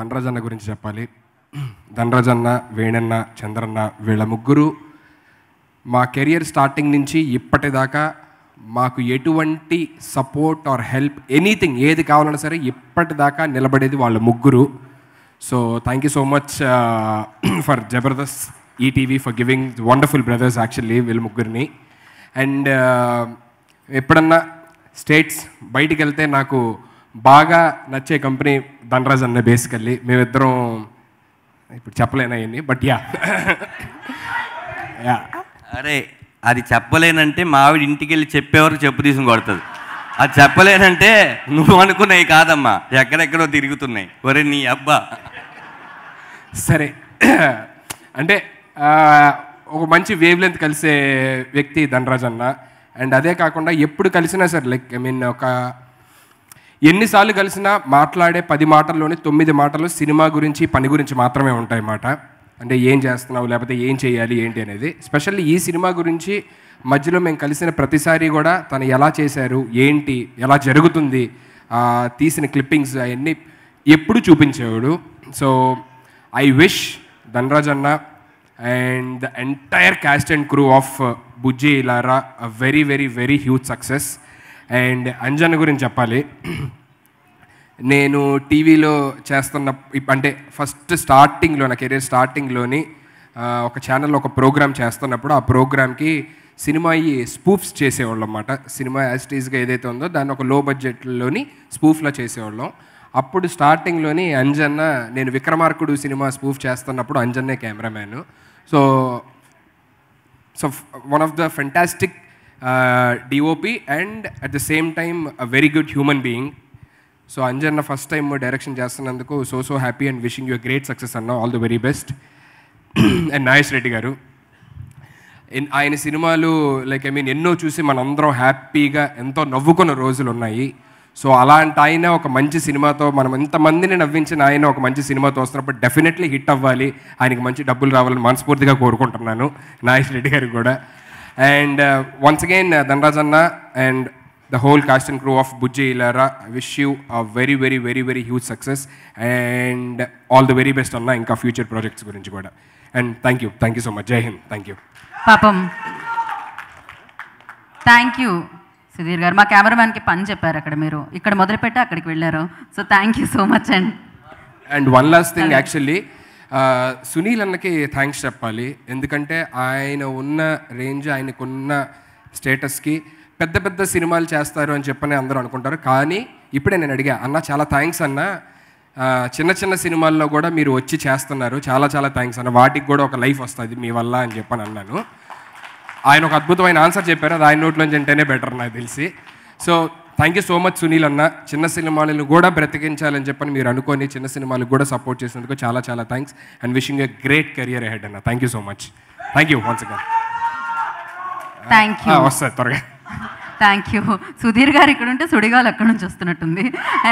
ధనరాజ్ అన్న గురించి చెప్పాలి. ధనరాజ్ అన్న వేణన్న చంద్రన్న వీళ్ళ ముగ్గురు మా కెరియర్ స్టార్టింగ్ నుంచి ఇప్పటిదాకా మాకు ఎటువంటి సపోర్ట్ ఆర్ హెల్ప్ ఎనీథింగ్ ఏది కావాలన్నా సరే ఇప్పటిదాకా నిలబడేది వాళ్ళ ముగ్గురు. So thank you so much for Jabardasth ETV for giving wonderful brothers actually వీళ్ళ ముగ్గురిని. అండ్ ఎప్పుడన్నా స్టేట్స్ బయటికి వెళ్తే నాకు బాగా నచ్చే కంపెనీ ధనరాజ్ అన్న బేసికల్లీ మేమిద్దరం ఇప్పుడు చెప్పలేను అవన్నీ బట్ యా యా అరే అది చెప్పలేనంటే మా ఆవిడ ఇంటికి వెళ్ళి చెప్పేవరకు చెప్పు తీసుకుని కొడుతుంది. అది చెప్పలేనంటే నువ్వు అనుకున్నాయి కాదమ్మా. ఎక్కడెక్కడో తిరుగుతున్నాయి. ఒరే నీ అబ్బా. సరే. అంటే ఒక మంచి వేవ్ లెంత్ కలిసే వ్యక్తి ధనరాజ్ అన్న. అండ్ అదే కాకుండా ఎప్పుడు కలిసినా సరే లైక్ ఐ మీన్ ఒక ఎన్నిసార్లు కలిసినా మాట్లాడే పది మాటల్లోనే తొమ్మిది మాటలు సినిమా గురించి పని గురించి మాత్రమే ఉంటాయి మాట అంటే ఏం చేస్తున్నావు లేకపోతే ఏం చేయాలి ఏంటి అనేది. స్పెషల్లీ ఈ సినిమా గురించి మధ్యలో మేము కలిసిన ప్రతిసారి కూడా తను ఎలా చేశారు ఏంటి ఎలా జరుగుతుంది తీసిన క్లిప్పింగ్స్ అవన్నీ ఎప్పుడు చూపించేవాడు. సో ఐ విష్ ధనరాజ్ అన్న and the entire cast and crew of Bujji Ilara a very very very huge success. And Anjan గురించి చెప్పాలి. నేను టీవీలో చేస్తున్న అంటే ఫస్ట్ స్టార్టింగ్లో నా కెరీర్ స్టార్టింగ్లోని ఒక ఛానల్లో ఒక ప్రోగ్రామ్ చేస్తున్నప్పుడు ఆ ప్రోగ్రామ్కి సినిమా ఈ స్పూఫ్స్ చేసేవాళ్ళం అన్నమాట. సినిమా యాజిటీస్గా ఏదైతే ఉందో దాన్ని ఒక లో బడ్జెట్లోని స్పూఫ్లో చేసేవాళ్ళం. అప్పుడు స్టార్టింగ్లోని అంజన్న నేను విక్రమార్కుడు సినిమా స్పూఫ్ చేస్తున్నప్పుడు అంజన్నే cameraman. So so one of the fantastic DOP and at the same time a very good human being so Anjanna first time direction చేస్తున్నందుకు so so happy and wishing you great success అన్న. All the very best and Nagesh Reddy గారు ఆయన సినిమాలు like I mean ఎన్నో చూసి మనందరం హ్యాపీగా ఎంతో నవ్వుకున్న రోజులు ఉన్నాయి. సో అలాంటి ఆయన ఒక మంచి సినిమాతో మనం ఎంతమందిని నవ్వించిన ఆయన ఒక మంచి సినిమాతో వస్తున్నప్పుడు డెఫినెట్లీ హిట్ అవ్వాలి. ఆయనకి మంచి డబ్బులు రావాలని మనస్ఫూర్తిగా కోరుకుంటున్నాను. నాగేష్ రెడ్డి గారికి కూడా. అండ్ వన్స్ అగైన్ ధనరాజ్ అన్న and the whole cast and crew of Bujji Ilara wish you a very very very very huge success and all the very best అన్న ఇంకా ఫ్యూచర్ ప్రాజెక్ట్స్ గురించి కూడా and thank you thank you so much జై Hind thank you పాపం thank you Sudheer గారు. మా కెమెరామ్యాన్కి పని చెప్పారు అక్కడ మీరు. ఇక్కడ మొదలుపెట్టి అక్కడికి వెళ్ళారు. So thank you so much and and one last thing actually Sunil అన్నకి థ్యాంక్స్ చెప్పాలి. ఎందుకంటే ఆయన ఉన్న రేంజ్ ఆయనకున్న స్టేటస్కి పెద్ద పెద్ద సినిమాలు చేస్తారు అని చెప్పని అందరూ అనుకుంటారు. కానీ ఇప్పుడే నేను అడిగా అన్న చాలా థ్యాంక్స్ అన్న. చిన్న చిన్న సినిమాల్లో కూడా మీరు వచ్చి చేస్తున్నారు. చాలా చాలా థ్యాంక్స్ అన్న. వాటికి కూడా ఒక లైఫ్ వస్తుంది మీ వల్ల అని చెప్పని అన్నాను. ఆయన ఒక అద్భుతమైన ఆన్సర్ చెప్పారు. అది ఆయన నోట్లోంచి అంటేనే బెటర్ నాకు తెలిసి. So thank you so much Sunil అన్న. చిన్న సినిమాలను కూడా బ్రతికించాలని చెప్పని మీరు అనుకొని చిన్న సినిమాలకు కూడా సపోర్ట్ చేసినందుకు చాలా చాలా thanks and wishing a great career ahead అన్న. Thank you so much. Thank you once again thank you వస్తుంది త్వరగా. థ్యాంక్ యూ సుధీర్ గారు ఇక్కడ ఉంటే సుడిగాలు అక్కడ నుంచి వస్తున్నట్టుంది.